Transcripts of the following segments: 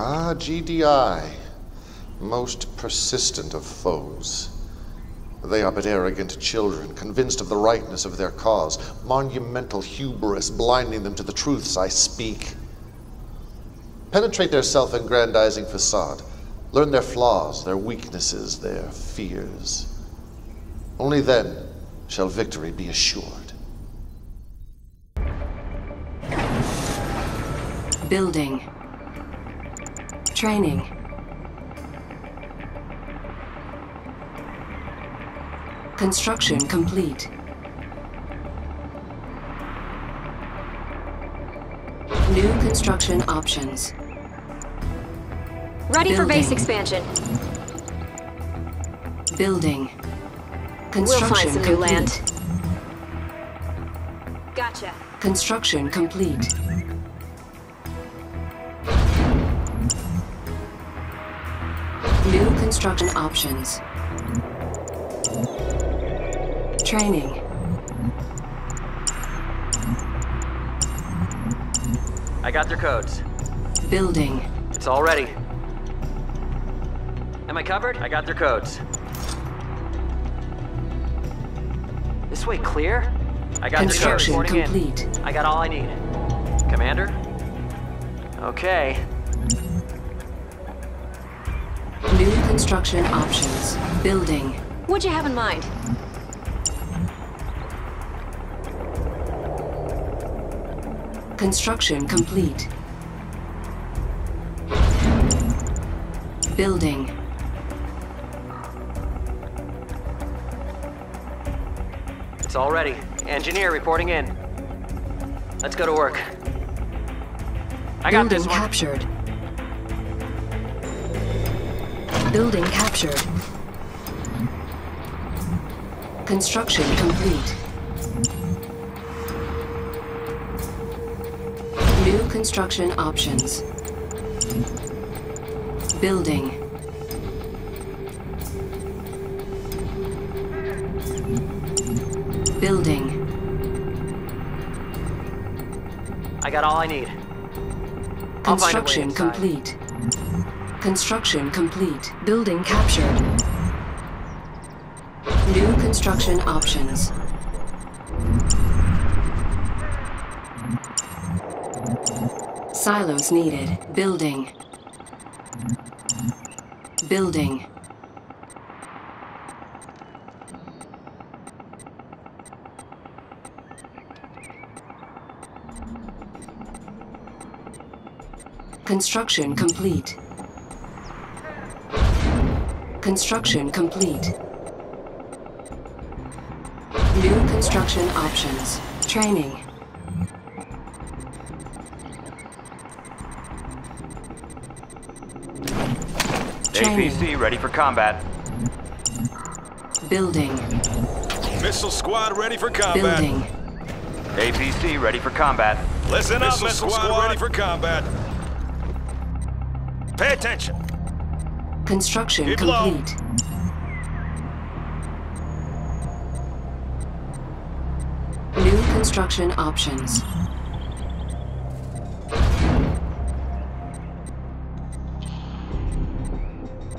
Ah, GDI. Most persistent of foes. They are but arrogant children, convinced of the rightness of their cause, monumental hubris blinding them to the truths I speak. Penetrate their self aggrandizing facade. Learn their flaws, their weaknesses, their fears. Only then shall victory be assured. Building. Training. Construction complete. New construction options. Ready for base Building. expansion. Building. We'll find some new land. Gotcha. Construction complete. Construction options. Training. I got their codes. Building. It's all ready. Am I covered? I got their codes. This way clear? I got their codes. Construction Reporting in. complete. I got all I need. Commander? Okay. New construction options. Building. What'd you have in mind? Construction complete. Building. It's all ready. Engineer reporting in. Let's go to work. I got Building this one. captured. Building captured. Construction complete. New construction options. Building. Building. I got all I need. I'll find a way Construction complete. Construction complete. Building captured. New construction options. Silos needed. Building. Building. Construction complete. Construction complete. New construction options. Training. Training. APC ready for combat. Building. Missile squad ready for combat. Building. APC ready for combat. Listen up, missile squad, ready for combat. Pay attention. Construction Keep low. complete. New construction options.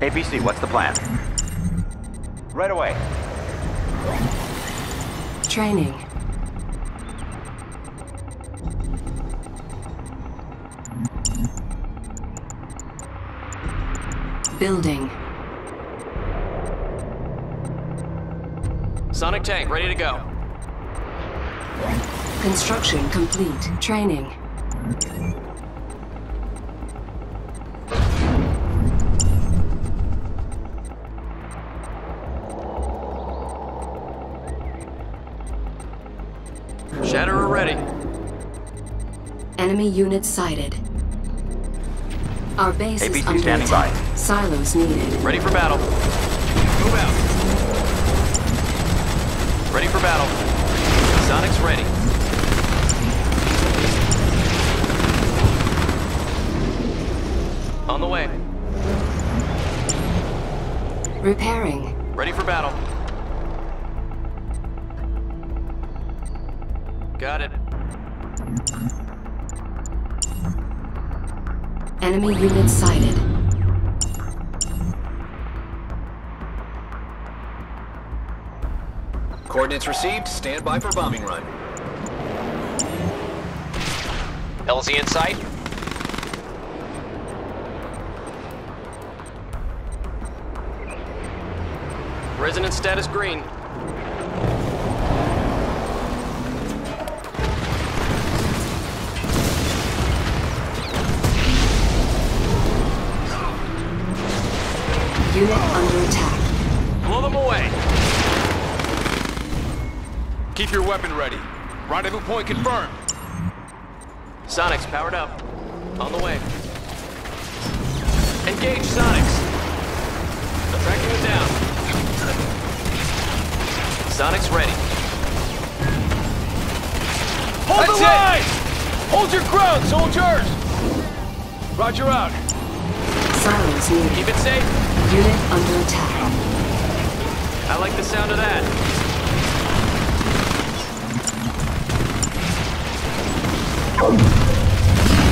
APC, what's the plan? Right away. Training. Building. Sonic tank ready to go. Construction complete. Training. Shatterer ready. Enemy unit sighted. Our base is under standing attack. by. Silos needed. Ready for battle. Move out. Ready for battle. Sonic's ready. On the way. Repairing. Ready for battle. Got it. Enemy unit sighted. Coordinates received. Stand by for bombing run. LZ in sight. Resonance status green. Unit under attack. Blow them away. Keep your weapon ready. Rendezvous point confirmed. Sonics powered up. On the way. Engage Sonics. Tracking them down. Sonics ready. Hold the line! Hold your ground, soldiers! Roger out. Silos needed. Keep it safe. Unit under attack. I like the sound of that.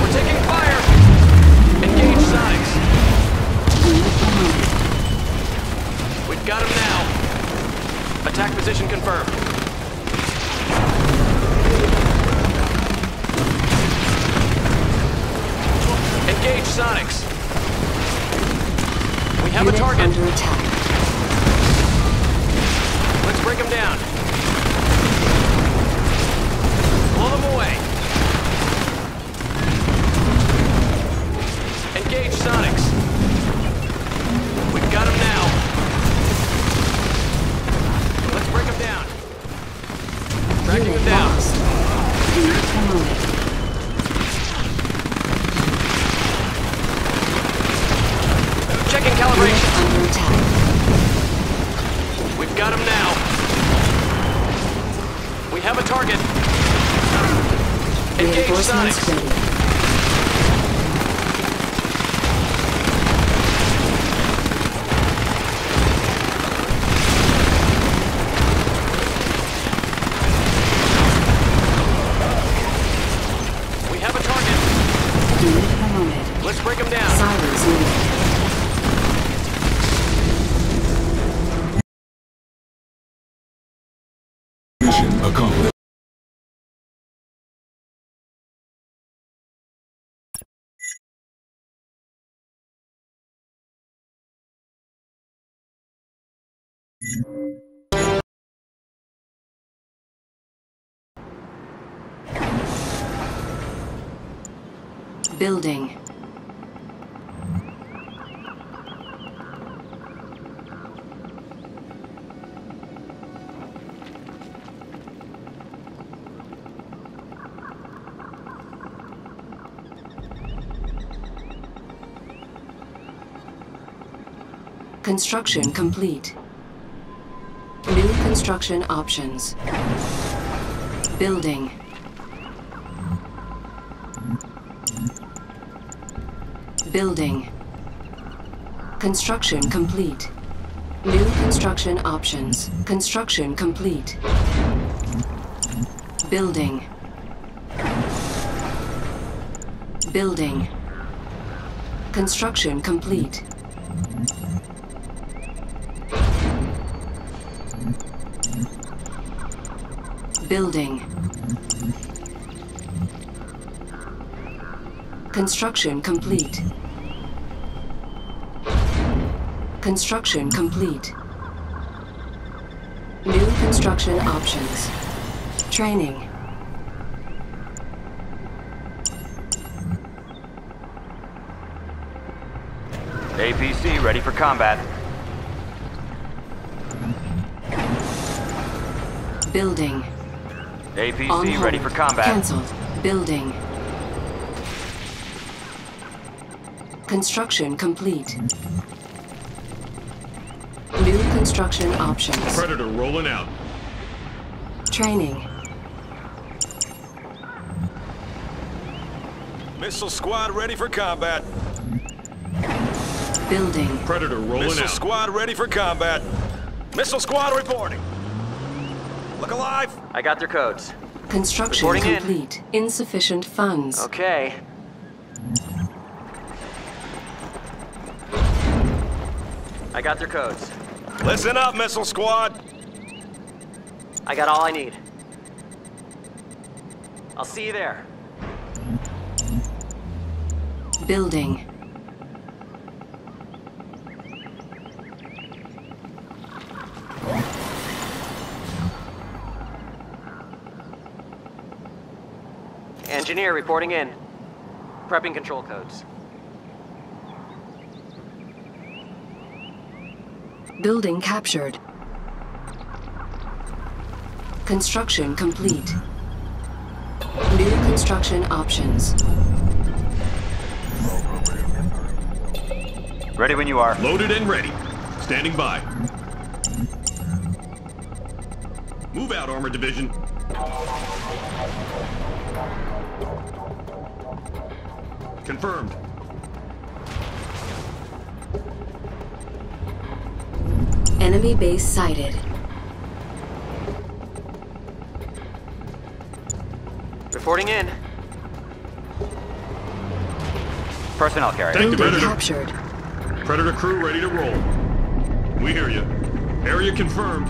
We're taking fire! Engage Sonics. We've got him now. Attack position confirmed. Engage Sonics. We have a target. under attack. Reinforcements Sonics. ready. We have a target. Unit promoted. Let's break him down. Silos needed. Mission accomplished. Building. Construction complete. New construction options. Building. Building. Construction complete. New construction options. Construction complete. Building. Building. Construction complete. Building. Construction complete. Construction complete. New construction options. Training. APC ready for combat. Building. On APC ready hold. for combat. Cancelled. Building. Construction complete construction options. Predator rolling out. Training. Missile squad ready for combat. Building. Predator rolling Missile out. Missile squad ready for combat. Missile squad reporting. Look alive. I got their codes. Construction reporting complete. In. Insufficient funds. Okay. I got their codes. Listen up, Missile Squad. I got all I need. I'll see you there. Building. Engineer reporting in. Prepping control codes. Building captured. Construction complete. New construction options. Ready when you are. Loaded and ready. Standing by. Move out, Armor Division. Confirmed. Enemy base sighted. Reporting in. Personnel carrier. Take the Building Predator. captured. Predator crew ready to roll. We hear you. Area confirmed.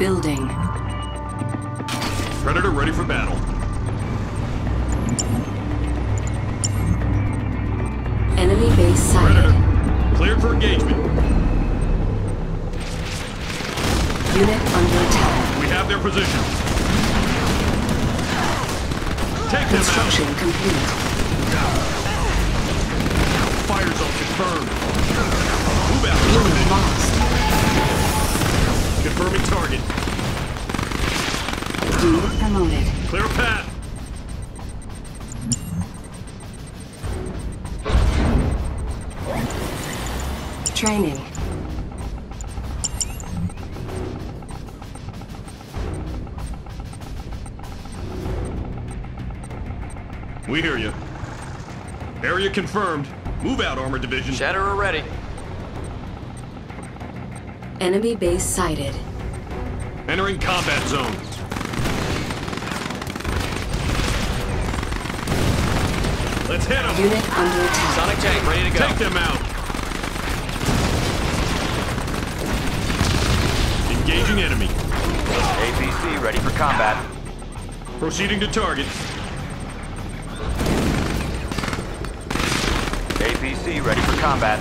Building. Predator ready for battle. Enemy base Predator, sighted. cleared for engagement. Unit under attack. We have their position. Take them out. Construction complete. Fire zone confirmed. Move out, Unit lost. Confirming target. Unit promoted. Clear path. Training. We hear you. Area confirmed. Move out, Armor Division. Shatterer ready. Enemy base sighted. Entering combat zone. Let's hit them. Unit under attack. Sonic tank ready to go. Take them out. Engaging enemy. APC ready for combat. Proceeding to target. APC ready for combat.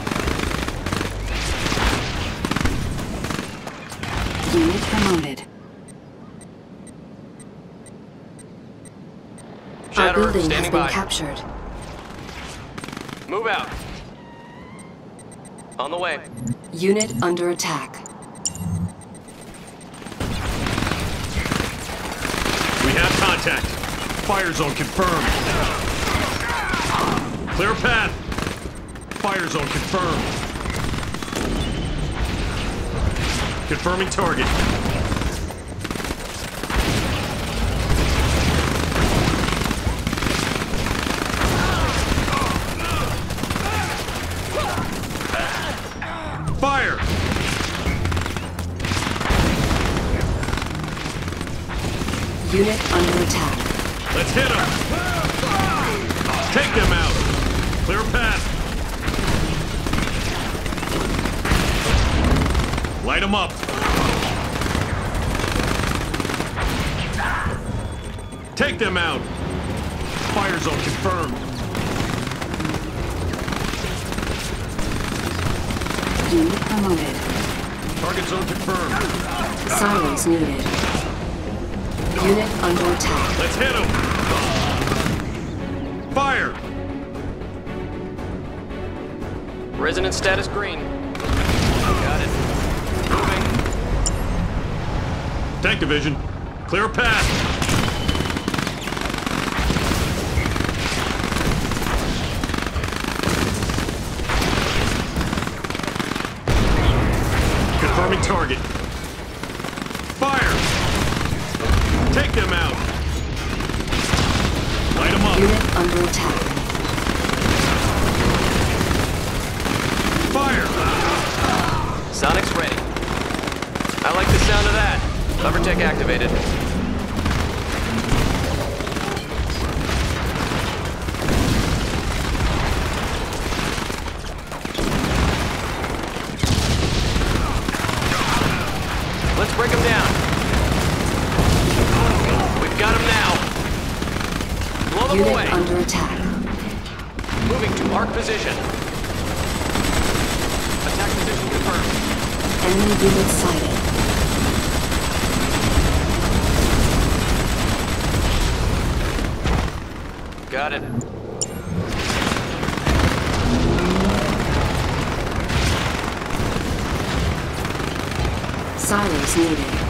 Unit promoted. Our Shatterer building has been by. captured. Move out. On the way. Unit under attack. Contact. Fire zone confirmed. Clear path. Fire zone confirmed. Confirming target. Fire! Unit Light them up! Take them out! Fire zone confirmed. Unit promoted. Target zone confirmed. Silos needed. Unit under attack. Let's hit them! Fire! Resonance status green. Got it. Moving. Tank division, clear path! Hover tech activated. Let's break them down. We've got them now. Blow them Unit away. under attack. Moving to arc position. Attack position confirmed. Enemy unit sighted. Got it. Silos needed.